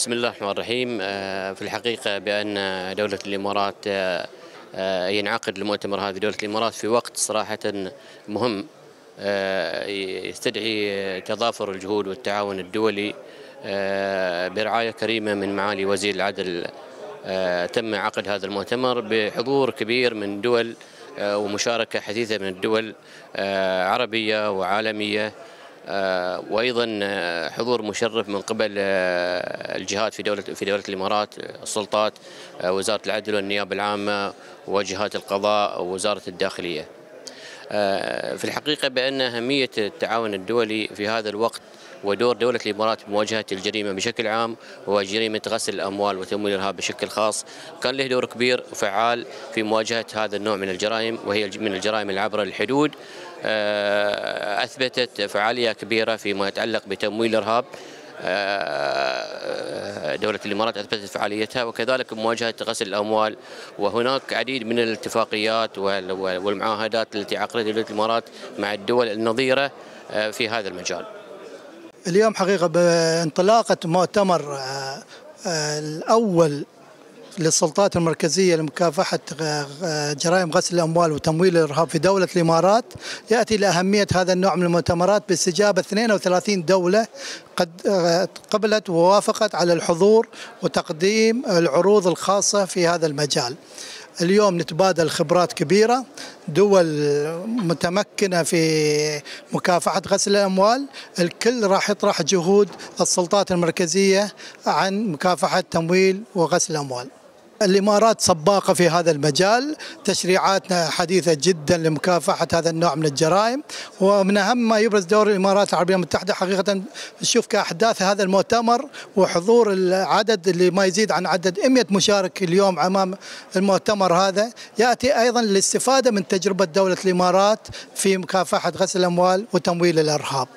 بسم الله الرحمن الرحيم. آه، في الحقيقة بأن دولة الإمارات آه، آه، ينعقد المؤتمر هذا دولة الإمارات في وقت صراحة مهم يستدعي تضافر الجهود والتعاون الدولي برعاية كريمة من معالي وزير العدل. تم عقد هذا المؤتمر بحضور كبير من دول ومشاركة حثيثة من الدول عربية وعالمية. وأيضا آه، حضور مشرف من قبل آه، الجهات في دولة في دولة الإمارات آه، السلطات آه، وزارة العدل والنيابة العامة وجهات القضاء ووزارة الداخلية. آه، في الحقيقة بأن أهمية التعاون الدولي في هذا الوقت ودور دولة الإمارات بمواجهة الجريمة بشكل عام وجريمة غسل الأموال وتمويل الإرهاب بشكل خاص. كان له دور كبير وفعال في مواجهة هذا النوع من الجرائم وهي من الجرائم العبر الحدود. آه، أثبتت فعالية كبيرة فيما يتعلق بتمويل الإرهاب. دولة الإمارات أثبتت فعاليتها وكذلك مواجهة غسل الأموال. وهناك عديد من الاتفاقيات وال- والمعاهدات التي عقدتها دولة الإمارات مع الدول النظيرة آه، في هذا المجال. اليوم حقيقة بانطلاقة مؤتمر آه، آه، الأول للسلطات المركزية لمكافحة آه، آه، جرائم غسل الأموال وتمويل الإرهاب في دولة الإمارات يأتي لأهمية هذا النوع من المؤتمرات باستجابة 32 دولة قد آه، قبلت ووافقت على الحضور وتقديم العروض الخاصة في هذا المجال. اليوم نتبادل خبرات كبيرة دول متمكنة في مكافحة غسل الأموال الكل راح يطرح جهود السلطات المركزية عن مكافحة تمويل وغسل الأموال. الإمارات سباقة في هذا المجال. تشريعاتنا حديثة جدا لمكافحة هذا النوع من الجرائم. ومن أهم ما يبرز دور الإمارات العربية المتحدة حقيقة نشوف كأحداث هذا المؤتمر وحضور العدد اللي ما يزيد عن عدد 100 مشارك اليوم أمام المؤتمر هذا. يأتي أيضا للاستفادة من تجربة دولة الإمارات في مكافحة غسل الأموال وتمويل الإرهاب.